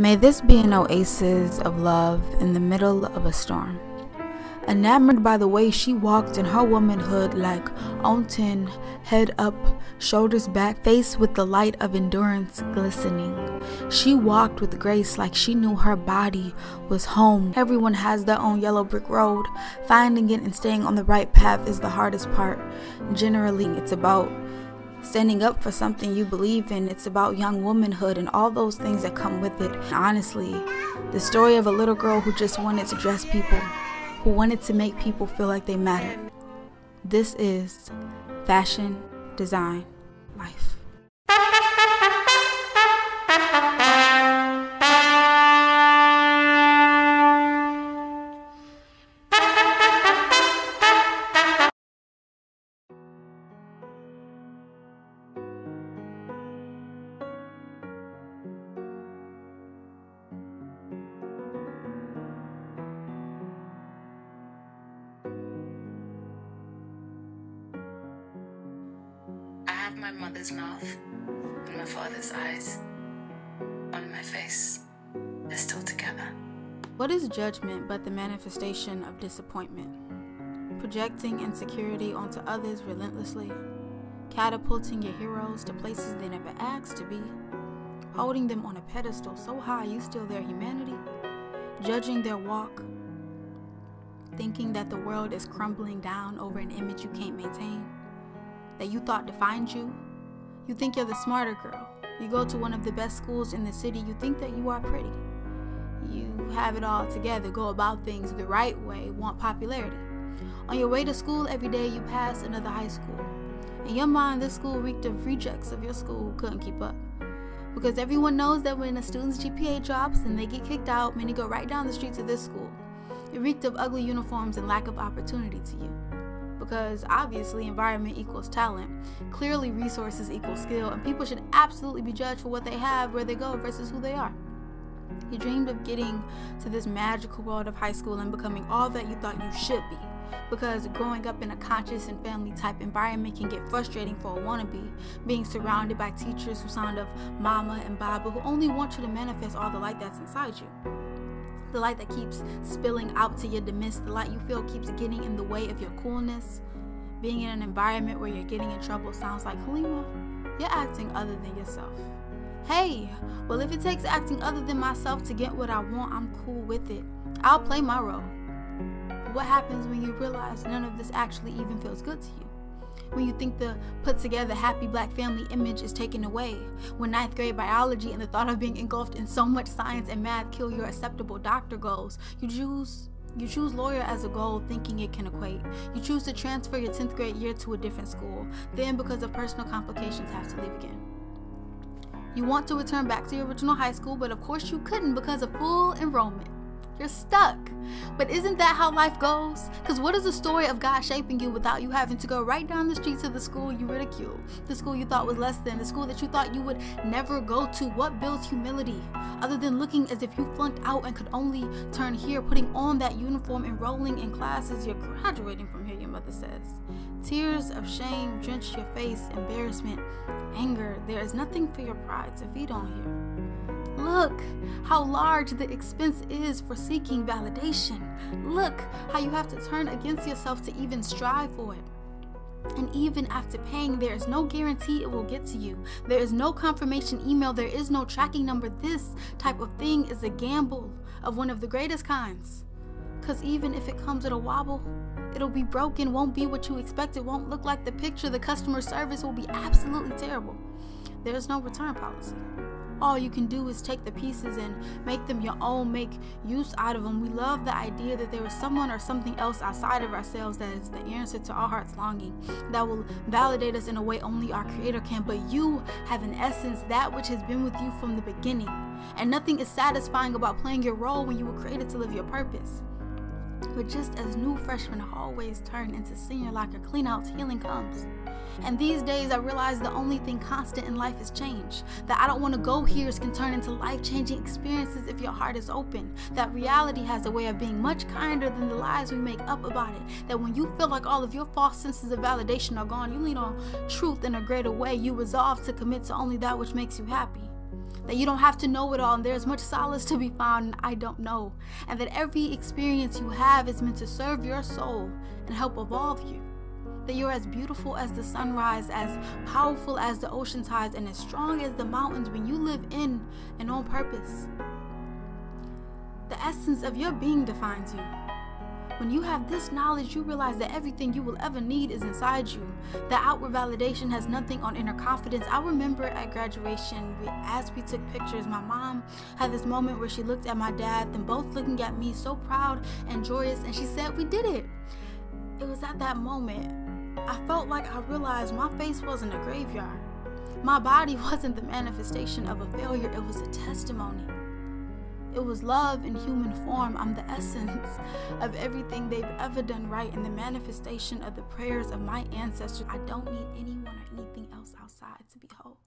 May this be an oasis of love in the middle of a storm. Enamored by the way she walked in her womanhood, like on ten, head up, shoulders back, face with the light of endurance glistening. She walked with grace like she knew her body was home. Everyone has their own yellow brick road. Finding it and staying on the right path is the hardest part. Generally, it's about standing up for something you believe in. It's about young womanhood and all those things that come with it. Honestly, the story of a little girl who just wanted to dress people, who wanted to make people feel like they mattered. This is fashion, design, life. Have my mother's mouth and my father's eyes on my face. They're still together. What is judgment but the manifestation of disappointment? Projecting insecurity onto others relentlessly, catapulting your heroes to places they never asked to be, holding them on a pedestal so high you steal their humanity, judging their walk, thinking that the world is crumbling down over an image you can't maintain, that you thought defined you. You think you're the smarter girl. You go to one of the best schools in the city, you think that you are pretty. You have it all together, go about things the right way, want popularity. On your way to school every day, you pass another high school. In your mind, this school reeked of rejects of your school who couldn't keep up. Because everyone knows that when a student's GPA drops and they get kicked out, many go right down the street to this school. It reeked of ugly uniforms and lack of opportunity to you. Because obviously, environment equals talent. Clearly, resources equal skill, and people should absolutely be judged for what they have, where they go, versus who they are. You dreamed of getting to this magical world of high school and becoming all that you thought you should be. Because growing up in a conscious and family type environment can get frustrating for a wannabe, being surrounded by teachers who sound of mama and baba who only want you to manifest all the light that's inside you. The light that keeps spilling out to your demise, the light you feel keeps getting in the way of your coolness. Being in an environment where you're getting in trouble sounds like Halimah, you're acting other than yourself. Hey, well, if it takes acting other than myself to get what I want, I'm cool with it. I'll play my role. What happens when you realize none of this actually even feels good to you? When you think the put together happy black family image is taken away, when ninth grade biology and the thought of being engulfed in so much science and math kill your acceptable doctor goals, you choose you choose lawyer as a goal thinking it can equate. You choose to transfer your 10th grade year to a different school, then because of personal complications have to leave again. You want to return back to your original high school, but of course you couldn't because of full enrollment. You're stuck. But isn't that how life goes? Because what is the story of God shaping you without you having to go right down the street to the school you ridiculed, the school you thought was less than, the school that you thought you would never go to? What builds humility? Other than looking as if you flunked out and could only turn here, putting on that uniform, enrolling in classes, you're graduating from here, your mother says. Tears of shame drench your face, embarrassment, anger. There is nothing for your pride to feed on here. Look how large the expense is for seeking validation. Look how you have to turn against yourself to even strive for it. And even after paying, there is no guarantee it will get to you. There is no confirmation email, there is no tracking number. This type of thing is a gamble of one of the greatest kinds. Because even if it comes at a wobble, it'll be broken, won't be what you expect, it won't look like the picture. The customer service will be absolutely terrible. There is no return policy all you can do is take the pieces and make them your own, make use out of them. We love the idea that there is someone or something else outside of ourselves that is the answer to our heart's longing, that will validate us in a way only our Creator can. But you have, in essence, that which has been with you from the beginning. And nothing is satisfying about playing your role when you were created to live your purpose. But just as new freshman hallways turn into senior locker cleanouts, healing comes. And these days, I realize the only thing constant in life is change. That I don't want to go here can turn into life changing experiences if your heart is open. That reality has a way of being much kinder than the lies we make up about it. That when you feel like all of your false senses of validation are gone, you lean on truth in a greater way. You resolve to commit to only that which makes you happy. That you don't have to know it all and there's much solace to be found I don't know, and that every experience you have is meant to serve your soul and help evolve you. That you're as beautiful as the sunrise, as powerful as the ocean tides, and as strong as the mountains when you live in and on purpose. The essence of your being defines you. When you have this knowledge, you realize that everything you will ever need is inside you. That outward validation has nothing on inner confidence. I remember at graduation, we, as we took pictures, my mom had this moment where she looked at my dad, then both looking at me, so proud and joyous, and she said, We did it. It was at that moment I felt like I realized my face wasn't a graveyard. My body wasn't the manifestation of a failure, it was a testimony. It was love in human form. I'm the essence of everything they've ever done right and the manifestation of the prayers of my ancestors. I don't need anyone or anything else outside to be whole.